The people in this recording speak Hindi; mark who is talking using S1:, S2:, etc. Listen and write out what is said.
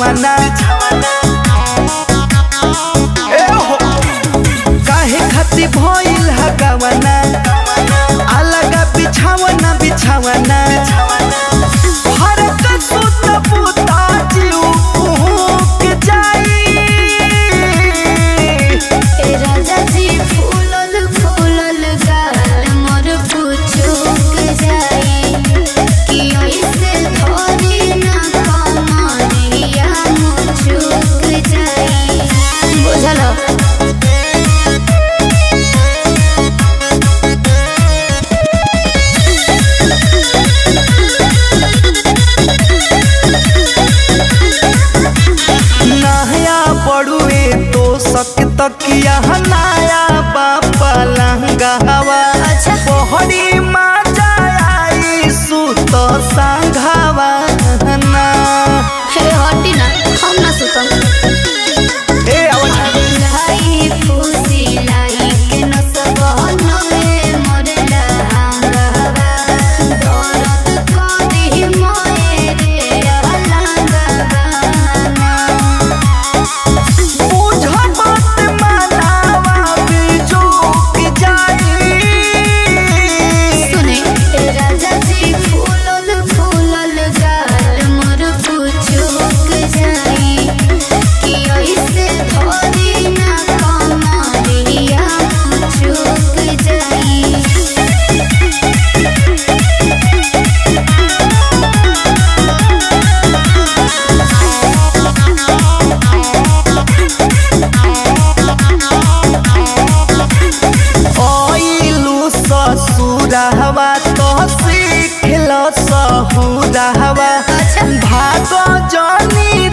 S1: जमाना काहे खाती भइल हगावना अलग बिछावना बिछावना। toque, toque. हवा तो सीख लो सहू हवा।
S2: अच्छा।
S1: भागो जनी